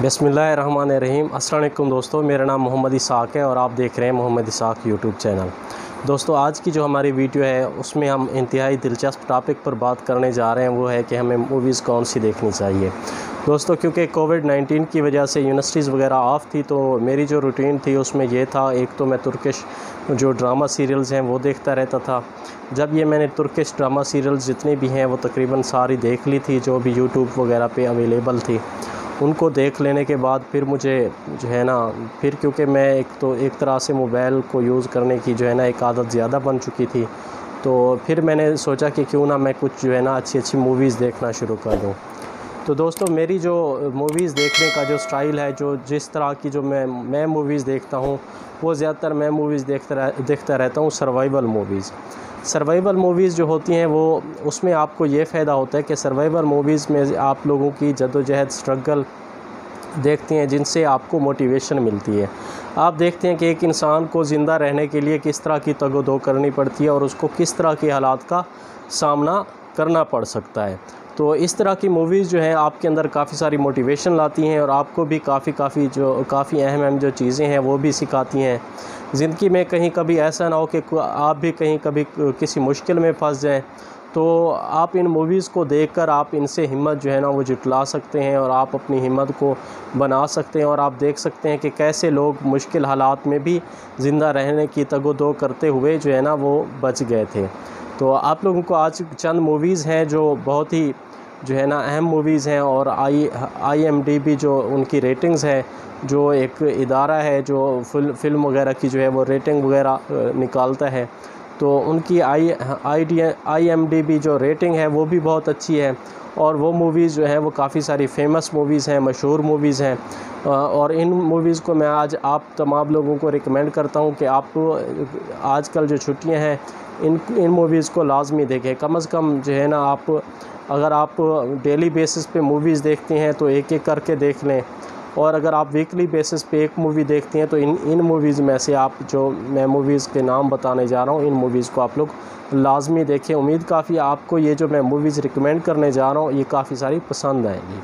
बिसमीम अस्सलाम दोस्तों, मेरा नाम मोहम्मद इसाक है और आप देख रहे हैं मोहम्मद इसाक यूट्यूब चैनल। दोस्तों, आज की जो हमारी वीडियो है, उसमें हम इंतहाई दिलचस्प टॉपिक पर बात करने जा रहे हैं। वो है कि हमें मूवीज़ कौन सी देखनी चाहिए। दोस्तों, क्योंकि कोविड 19 की वजह से यूनिवर्सिटीज़ वगैरह ऑफ़ थी तो मेरी जो रूटीन थी, उसमें ये था, एक तो मैं तुर्किश जो ड्रामा सीरियल्स हैं, वो देखता रहता था। जब ये मैंने तुर्किश ड्रामा सीरियल्स जितने भी हैं, वो तकरीबन सारी देख ली थी, जो भी यूट्यूब वगैरह पे अवेलेबल थी। उनको देख लेने के बाद फिर मुझे जो है ना फिर क्योंकि मैं एक तो एक तरह से मोबाइल को यूज़ करने की जो है ना एक आदत ज़्यादा बन चुकी थी। तो फिर मैंने सोचा कि क्यों ना मैं कुछ जो है ना अच्छी अच्छी मूवीज़ देखना शुरू कर दूँ। तो दोस्तों मेरी जो मूवीज़ देखने का जो स्टाइल है जो जिस तरह की जो मैं मैं मूवीज़ देखता हूँ वो ज़्यादातर मैं मूवीज़ देखता रह, देखता रहता हूँ सर्वाइवल मूवीज़ सर्वाइवल मूवीज़ जो होती हैं, वो उसमें आपको ये फ़ायदा होता है कि सर्वाइवल मूवीज़ में आप लोगों की जदोजहद स्ट्रगल देखते हैं, जिनसे आपको मोटिवेशन मिलती है। आप देखते हैं कि एक इंसान को ज़िंदा रहने के लिए किस तरह की तगोदो करनी पड़ती है और उसको किस तरह के हालात का सामना करना पड़ सकता है। तो इस तरह की मूवीज़ जो है, आपके अंदर काफ़ी सारी मोटिवेशन लाती हैं और आपको भी काफ़ी काफ़ी जो, काफ़ी अहम अहम जो चीज़ें हैं, वो भी सिखाती हैं। ज़िंदगी में कहीं कभी ऐसा ना हो कि आप भी कहीं कभी किसी मुश्किल में फंस जाएँ तो आप इन मूवीज़ को देखकर आप इनसे हिम्मत जो है ना, वो जुटला सकते हैं और आप अपनी हिम्मत को बना सकते हैं और आप देख सकते हैं कि कैसे लोग मुश्किल हालात में भी ज़िंदा रहने की तगो करते हुए जो है ना, वो बच गए थे। तो आप लोगों को आज चंद मूवीज़ हैं जो बहुत ही जो है ना, अहम मूवीज़ हैं और I I M D B जो उनकी रेटिंग्स है, जो एक इदारा है, जो फ़िल्म वगैरह की जो है वो रेटिंग वगैरह निकालता है। तो उनकी I I D I M D B जो रेटिंग है वो भी बहुत अच्छी है और वो मूवीज़ जो है वो काफ़ी सारी फ़ेमस मूवीज़ हैं, मशहूर मूवीज़ हैं। और इन मूवीज़ को मैं आज आप तमाम लोगों को रिकमेंड करता हूँ कि आप आजकल जो छुट्टियाँ हैं इन इन मूवीज़ को लाजमी देखें। कम अज़ कम जो है ना, आप, अगर आप डेली बेसिस पे मूवीज़ देखते हैं तो एक एक करके देख लें। और अगर आप वीकली बेसिस पे एक मूवी देखते हैं तो इन इन मूवीज़ में से आप जो मैं मूवीज़ के नाम बताने जा रहा हूँ, इन मूवीज़ को आप लोग लाजमी देखें। उम्मीद काफ़ी आपको ये जो मैं मूवीज़ रिकमेंड करने जा रहा हूँ, ये काफ़ी सारी पसंद आएँगी।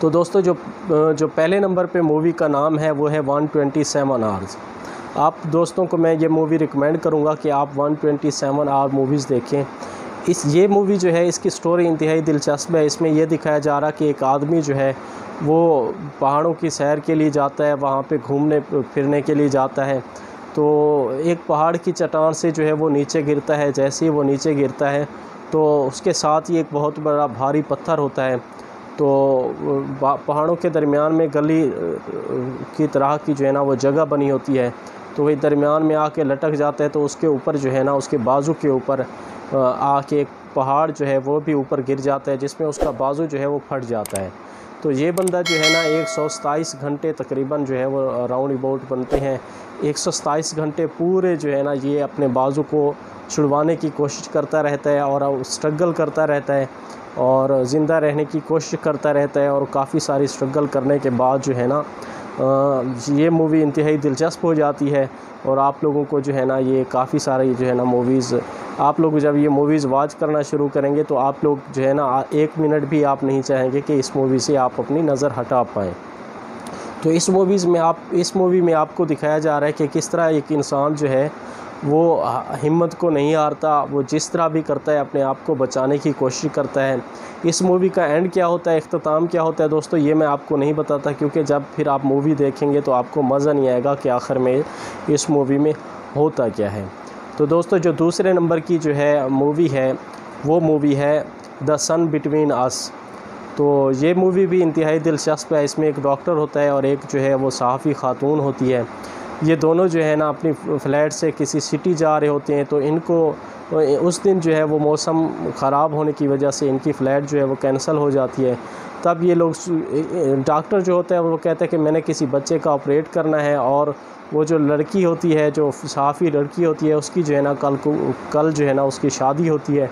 तो दोस्तों, जो जो पहले नंबर पे मूवी का नाम है, वो है वन ट्वेंटी सेवन आवर्स आप दोस्तों को मैं ये मूवी रिकमेंड करूँगा कि आप one twenty seven hour movies देखें। इस, ये मूवी जो है, इसकी स्टोरी इंतहाई दिलचस्प है। इसमें यह दिखाया जा रहा कि एक आदमी जो है, वो पहाड़ों की सैर के लिए जाता है, वहाँ पे घूमने, फिरने के लिए जाता है। तो एक पहाड़ की चट्टान से जो है, वो नीचे गिरता है। जैसे ही वो नीचे गिरता है तो उसके साथ ही एक बहुत बड़ा भारी पत्थर होता है। तो पहाड़ों के दरमियान में गली की तरह की जो है ना, वो जगह बनी होती है। तो वही दरमियान में आके लटक जाता है तो उसके ऊपर जो है ना, उसके बाजू के ऊपर आके एक पहाड़ जो है वो भी ऊपर गिर जाता है, जिसमें उसका बाजू जो है वो फट जाता है। तो ये बंदा जो है ना, एक सौ सताईस घंटे तकरीबन जो है वो राउंड अबाउट बनते हैं। एक सौ सताईस घंटे पूरे जो है ना, ये अपने बाजू को छुड़वाने की कोशिश करता रहता है और स्ट्रगल करता रहता है और ज़िंदा रहने की कोशिश करता रहता है और काफ़ी सारी स्ट्रगल करने के बाद जो है ना ये मूवी इंतहाई दिलचस्प हो जाती है और आप लोगों को जो है ना ये काफ़ी सारे जो है ना मूवीज़ आप लोग जब ये मूवीज़ वॉच करना शुरू करेंगे तो आप लोग जो है ना एक मिनट भी आप नहीं चाहेंगे कि इस मूवी से आप अपनी नज़र हटा पाएँ। तो इस मूवीज़ में आप, इस मूवी में आपको दिखाया जा रहा है कि किस तरह एक इंसान जो है वो हिम्मत को नहीं हारता, वो जिस तरह भी करता है, अपने आप को बचाने की कोशिश करता है। इस मूवी का एंड क्या होता है अख्ताम क्या होता है दोस्तों, ये मैं आपको नहीं बताता, क्योंकि जब फिर आप मूवी देखेंगे तो आपको मज़ा नहीं आएगा कि आखिर में इस मूवी में होता क्या है। तो दोस्तों, जो दूसरे नंबर की जो है मूवी है, वो मूवी है द सन बिटवीन अस तो ये मूवी भी इंतहाई दिलचस्प है, इसमें एक डॉक्टर होता है और एक जो है वो सहाफ़ी ख़ातून होती है। ये दोनों जो है ना अपनी फ़्लैट से किसी सिटी जा रहे होते हैं तो इनको, उस दिन जो है वो मौसम ख़राब होने की वजह से इनकी फ़्लैट जो है वो कैंसिल हो जाती है। तब ये लोग डॉक्टर जो होता है वो कहते हैं कि मैंने किसी बच्चे का ऑपरेट करना है और वो जो लड़की होती है, जो साफ़ी लड़की होती है, उसकी जो है ना कल को, कल जो है ना उसकी शादी होती है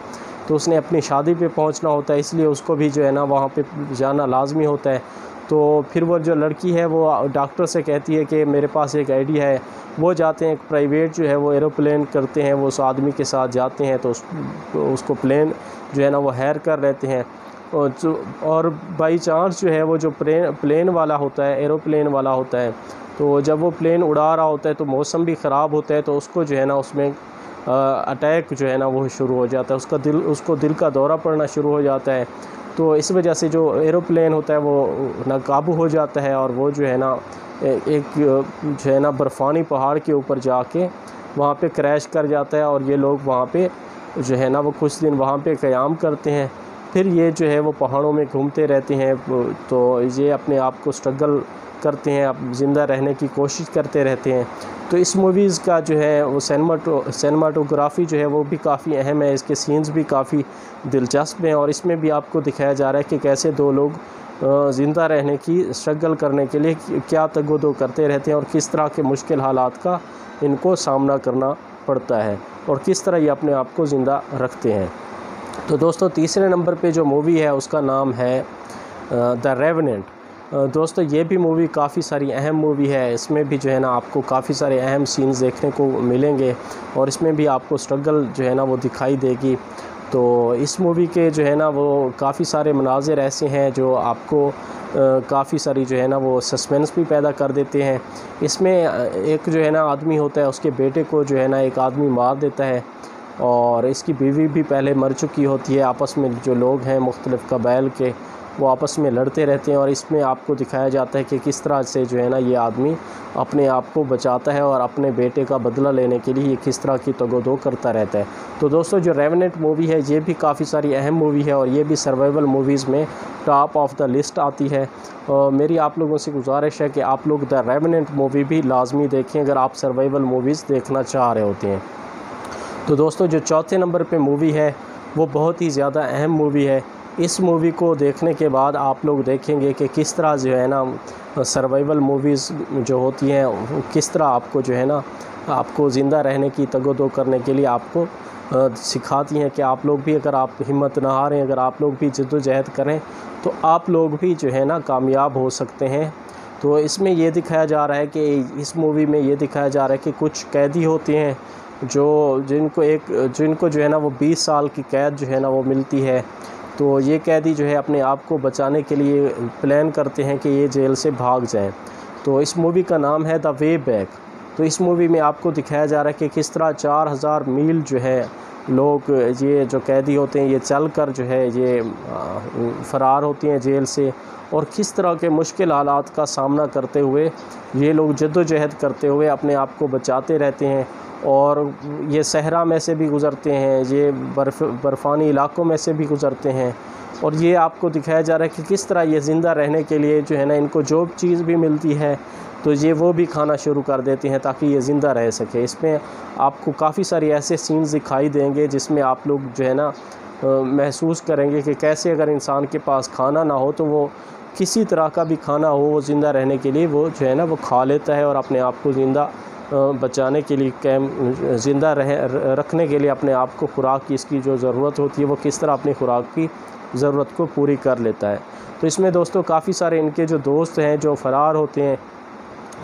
तो उसने अपनी शादी पे पहुँचना होता है, इसलिए उसको भी जो है ना वहाँ पे जाना लाजमी होता है। तो फिर वो जो लड़की है वो डॉक्टर से कहती है कि मेरे पास एक आइडिया है। वो जाते हैं प्राइवेट जो है वो एरोप्लेन करते हैं वो उस आदमी के साथ जाते हैं तो उस, तो उसको प्लेन जो है ना वो हैर कर लेते हैं। और बाई चांस जो है वो जो प्लेन प्लेन वाला होता है एरोप्लेन वाला होता है तो जब वो प्लेन उड़ा रहा होता है तो मौसम भी ख़राब होता है तो उसको जो है ना उसमें अटैक जो है ना वो शुरू हो जाता है। उसका दिल उसको दिल का दौरा पड़ना शुरू हो जाता है। तो इस वजह से जो एरोप्लेन होता है वो नाकाबू हो जाता है और वो जो है ना एक जो है ना बर्फ़ानी पहाड़ के ऊपर जाके वहाँ पे क्रैश कर जाता है और ये लोग वहाँ पे जो है ना वो कुछ दिन वहाँ पे क़याम करते हैं। फिर ये जो है वो पहाड़ों में घूमते रहते हैं तो ये अपने आप को स्ट्रगल करते हैं अब ज़िंदा रहने की कोशिश करते रहते हैं। तो इस मूवीज़ का जो है वो सैनमाटो सैनमाटोग्राफ़ी जो है वो भी काफ़ी अहम है, इसके सीन्स भी काफ़ी दिलचस्प हैं और इसमें भी आपको दिखाया जा रहा है कि कैसे दो लोग ज़िंदा रहने की स्ट्रगल करने के लिए क्या तगोदो करते रहते हैं और किस तरह के मुश्किल हालात का इनको सामना करना पड़ता है और किस तरह ये अपने आप को ज़िंदा रखते हैं। तो दोस्तों, तीसरे नंबर पे जो मूवी है, उसका नाम है द रेवनेंट दोस्तों, ये भी मूवी काफ़ी सारी अहम मूवी है। इसमें भी जो है ना, आपको काफ़ी सारे अहम सीन्स देखने को मिलेंगे और इसमें भी आपको स्ट्रगल जो है ना, वो दिखाई देगी। तो इस मूवी के जो है ना, वो काफ़ी सारे मनाजिर ऐसे हैं, जो आपको काफ़ी सारी जो है ना, वो सस्पेंस भी पैदा कर देते हैं। इसमें एक जो है ना, आदमी होता है, उसके बेटे को जो है ना, एक आदमी मार देता है। और इसकी बीवी भी पहले मर चुकी होती है। आपस में जो लोग हैं, मुख्तलिफ़ कबाइल के, वो आपस में लड़ते रहते हैं और इसमें आपको दिखाया जाता है कि किस तरह से जो है ना ये आदमी अपने आप को बचाता है और अपने बेटे का बदला लेने के लिए ये किस तरह की तगोदो करता रहता है। तो दोस्तों, जो रेवनेंट मूवी है, ये भी काफ़ी सारी अहम मूवी है और ये भी सर्वाइवल मूवीज़ में टॉप ऑफ़ द लिस्ट आती है। और मेरी आप लोगों से गुजारिश है कि आप लोग द रेवनेंट मूवी भी लाजमी देखें अगर आप सर्वाइवल मूवीज़ देखना चाह रहे होते हैं। तो दोस्तों, जो चौथे नंबर पर मूवी है, वो बहुत ही ज़्यादा अहम मूवी है। इस मूवी को देखने के बाद आप लोग देखेंगे कि किस तरह जो है ना सर्वाइवल मूवीज़ जो होती हैं, किस तरह आपको जो है ना, आपको ज़िंदा रहने की तगोदो करने के लिए आपको सिखाती हैं कि आप लोग भी अगर आप हिम्मत ना हारें, अगर आप लोग भी जद्दोजहद करें तो आप लोग भी जो है ना, कामयाब हो सकते हैं। तो इसमें यह दिखाया जा रहा है कि इस मूवी में ये दिखाया जा रहा है कि कुछ कैदी होते हैं जो जिनको एक, जिनको जो है ना वो 20 साल की कैद जो है ना वो मिलती है तो ये कैदी जो है अपने आप को बचाने के लिए प्लान करते हैं कि ये जेल से भाग जाएँ। तो इस मूवी का नाम है द वे बैक तो इस मूवी में आपको दिखाया जा रहा है कि किस तरह चार हज़ार मील जो है लोग, ये जो कैदी होते हैं, ये चल कर जो है ये फ़रार होती हैं जेल से और किस तरह के मुश्किल हालात का सामना करते हुए ये लोग जद्दोजहद करते हुए अपने आप को बचाते रहते हैं और ये सहरा में से भी गुज़रते हैं, ये बर्फ़, बर्फ़ानी इलाकों में से भी गुज़रते हैं। और ये आपको दिखाया जा रहा है कि किस तरह ये ज़िंदा रहने के लिए जो है ना, इनको जो चीज़ भी मिलती है तो ये वो भी खाना शुरू कर देती हैं ताकि ये ज़िंदा रह सके। इसमें आपको काफ़ी सारी ऐसे सीन्स दिखाई देंगे जिसमें आप लोग जो है ना महसूस करेंगे कि कैसे अगर इंसान के पास खाना ना हो तो वो किसी तरह का भी खाना हो, वो ज़िंदा रहने के लिए वो जो है ना, वो खा लेता है और अपने आप को ज़िंदा बचाने के लिए कैम, ज़िंदा रह, रखने के लिए अपने आप को खुराक की इसकी जो ज़रूरत होती है, वो किस तरह अपनी खुराक की ज़रूरत को पूरी कर लेता है। तो इसमें दोस्तों काफ़ी सारे इनके जो दोस्त हैं, जो फ़रार होते हैं,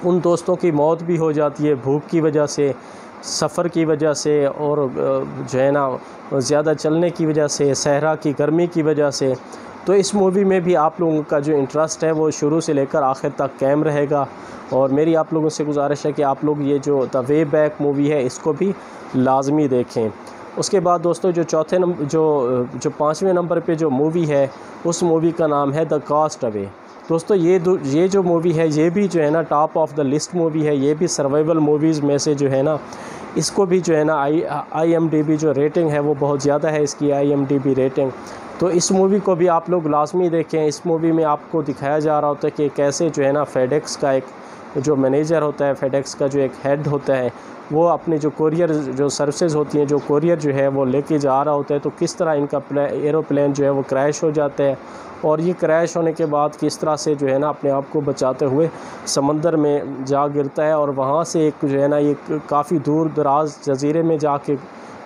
उन दोस्तों की मौत भी हो जाती है, भूख की वजह से, सफ़र की वजह से और जो है ना, ज़्यादा चलने की वजह से, सहरा की गर्मी की वजह से। तो इस मूवी में भी आप लोगों का जो इंटरेस्ट है, वो शुरू से लेकर आखिर तक कैम रहेगा। और मेरी आप लोगों से गुजारिश है कि आप लोग ये जो द वे बैक मूवी है, इसको भी लाजमी देखें। उसके बाद दोस्तों, जो चौथे नंबर जो जो पाँचवें नंबर पे जो मूवी है, उस मूवी का नाम है द कास्ट अवे दोस्तों, ये दो, ये जो मूवी है, ये भी जो है ना top of the list movie है। ये भी सर्वाइवल मूवीज़ में से जो है ना, इसको भी जो है ना I I M D B जो रेटिंग है, वो बहुत ज़्यादा है इसकी I M D B rating तो इस मूवी को भी आप लोग लाजमी देखें। इस मूवी में आपको दिखाया जा रहा होता है कि कैसे जो है ना फेडेक्स का एक जो मैनेजर होता है फेडेक्स का जो एक हेड होता है, वो अपने जो कोरियर जो सर्विसेज़ होती हैं, जो कोरियर जो है वो लेके जा रहा होता है। तो किस तरह इनका एरोप्लेन जो है वो क्रैश हो जाता है और ये क्रैश होने के बाद किस तरह से जो है ना अपने आप को बचाते हुए समंदर में जा गिरता है और वहाँ से एक जो है ना ये काफ़ी दूर दराज जजीरे में जाके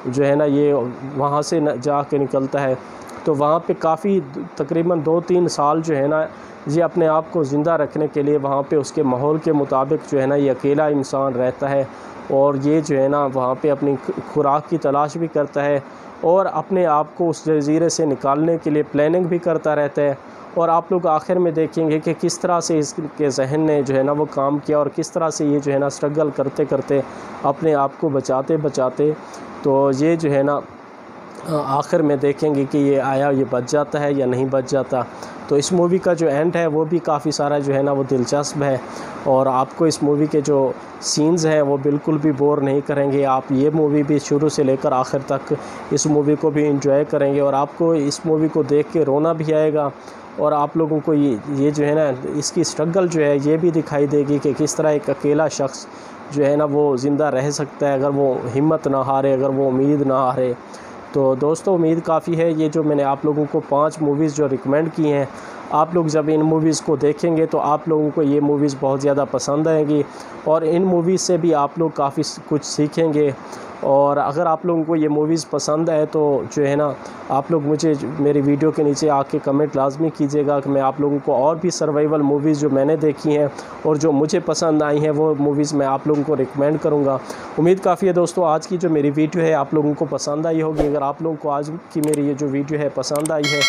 जो है ना ये वहाँ से जा के निकलता है। तो वहाँ पे काफ़ी तकरीबन दो तीन साल जो है ना, ये अपने आप को ज़िंदा रखने के लिए वहाँ पे उसके माहौल के मुताबिक जो है ना, ये अकेला इंसान रहता है और ये जो है ना, वहाँ पे अपनी खुराक की तलाश भी करता है और अपने आप को उस जजीरे से निकालने के लिए प्लानिंग भी करता रहता है। और आप लोग आखिर में देखेंगे कि किस तरह से इसके जहन ने जो है ना, वो काम किया और किस तरह से ये जो है ना स्ट्रगल करते करते अपने आप को बचाते बचाते तो ये जो है ना आखिर में देखेंगे कि ये आया, ये बच जाता है या नहीं बच जाता। तो इस मूवी का जो एंड है, वो भी काफ़ी सारा जो है ना, वो दिलचस्प है। और आपको इस मूवी के जो सीन्स हैं, वो बिल्कुल भी बोर नहीं करेंगे। आप ये मूवी भी शुरू से लेकर आखिर तक इस मूवी को भी इंजॉय करेंगे। और आपको इस मूवी को देख के रोना भी आएगा। और आप लोगों को ये ये जो है ना, इसकी स्ट्रगल जो है, ये भी दिखाई देगी कि किस तरह एक अकेला शख्स जो है ना, वो ज़िंदा रह सकता है अगर वो हिम्मत ना हारे, अगर वो उम्मीद ना हारे। तो दोस्तों, उम्मीद काफ़ी है ये जो मैंने आप लोगों को पाँच मूवीज़ जो रिकमेंड की हैं, आप लोग जब इन मूवीज़ को देखेंगे तो आप लोगों को ये मूवीज़ बहुत ज़्यादा पसंद आएँगी और इन मूवीज़ से भी आप लोग काफ़ी कुछ सीखेंगे। और अगर आप लोगों को ये मूवीज़ पसंद आए तो जो है ना, आप लोग मुझे मेरी वीडियो के नीचे आके कमेंट लाजमी कीजिएगा कि मैं आप लोगों को और भी सर्वाइवल मूवीज़ जो मैंने देखी हैं और जो मुझे पसंद आई हैं, वो मूवीज़ मैं आप लोगों को रिकमेंड करूँगा। उम्मीद काफ़ी है दोस्तों, आज की जो मेरी वीडियो है, आप लोगों को पसंद आई होगी। अगर आप लोगों को आज की मेरी ये जो वीडियो है, पसंद आई है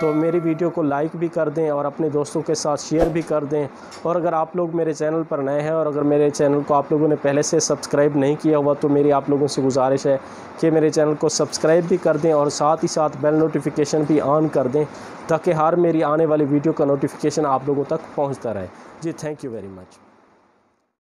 तो मेरी वीडियो को लाइक भी कर दें और अपने दोस्तों के साथ शेयर भी कर दें। और अगर आप लोग मेरे चैनल पर नए हैं और अगर मेरे चैनल को आप लोगों ने पहले से सब्सक्राइब नहीं किया हुआ तो मेरी आप लोगों से गुजारिश है कि मेरे चैनल को सब्सक्राइब भी कर दें और साथ ही साथ बेल नोटिफिकेशन भी ऑन कर दें, ताकि हर मेरी आने वाली वीडियो का नोटिफिकेशन आप लोगों तक पहुँचता रहे। जी, थैंक यू वेरी मच।